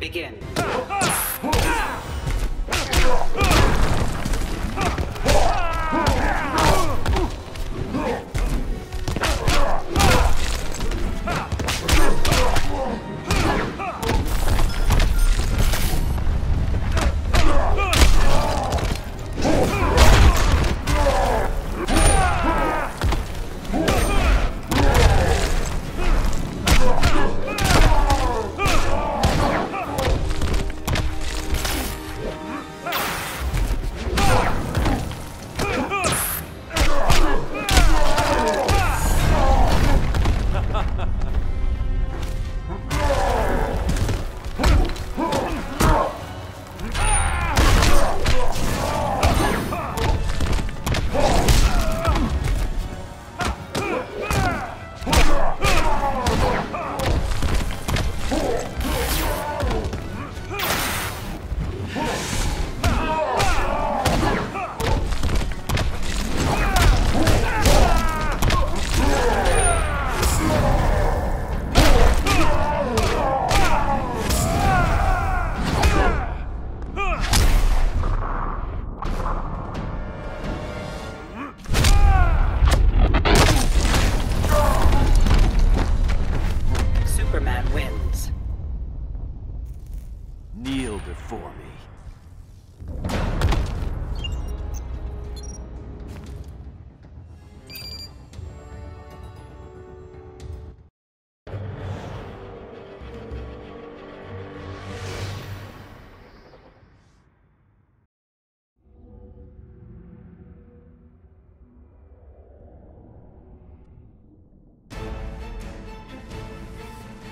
Begin.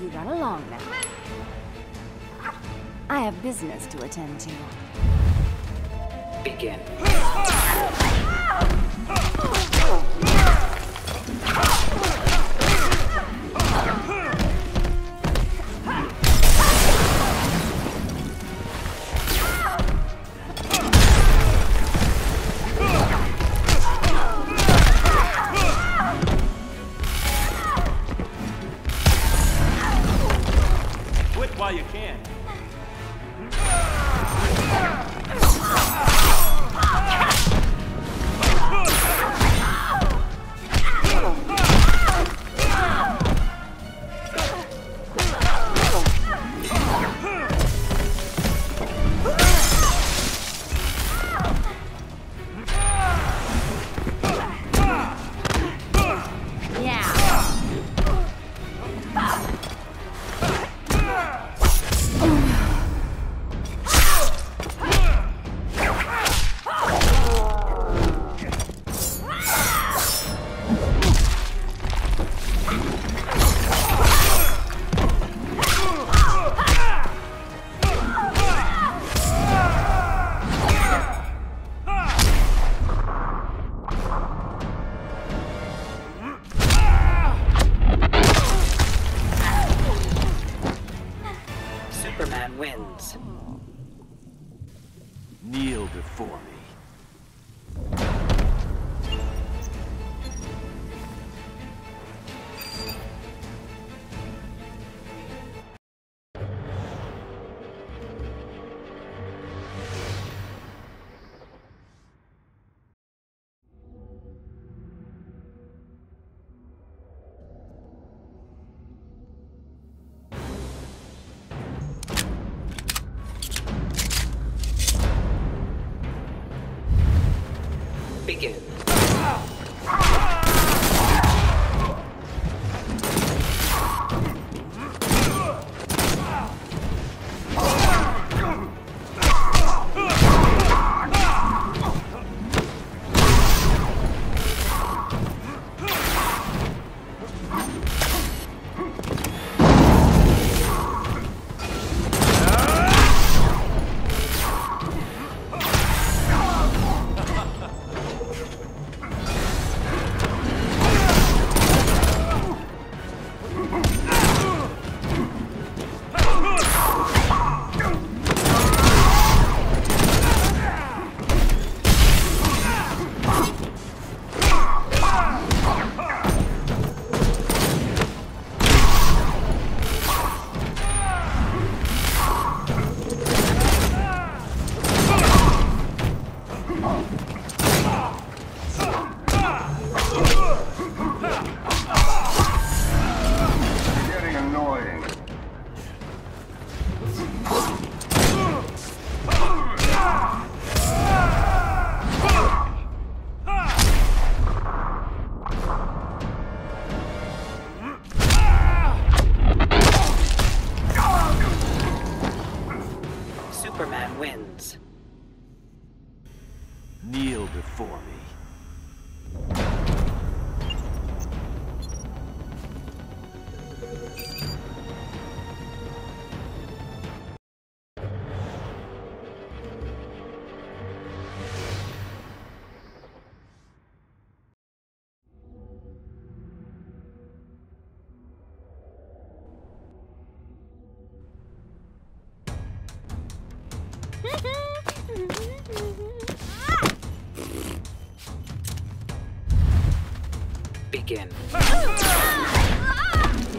You run along now. I have business to attend to. Begin. Kneel before me. Begin.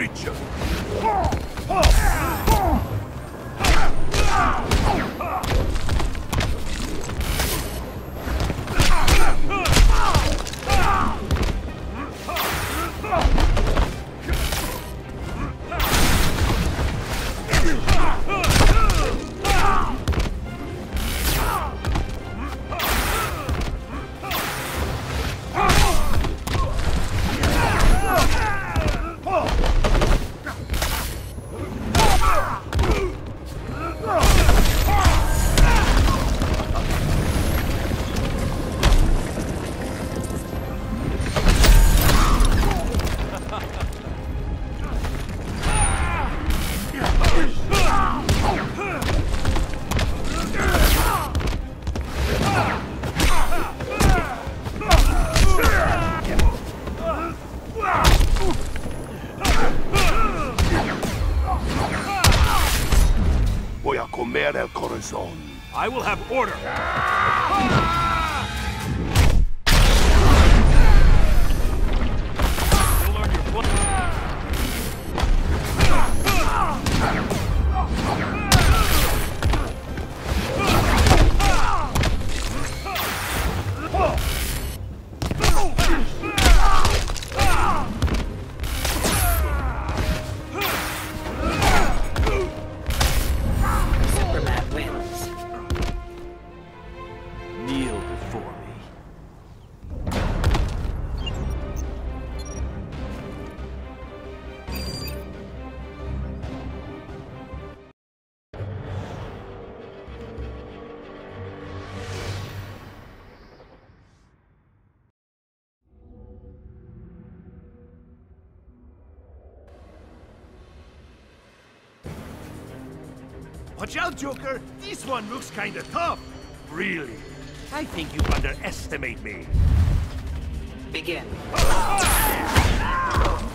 creature! Voy el corazón. I will have order. Ah! Watch out, Joker! This one looks kinda tough. Really? I think you underestimate me. Begin. Ah! Ah!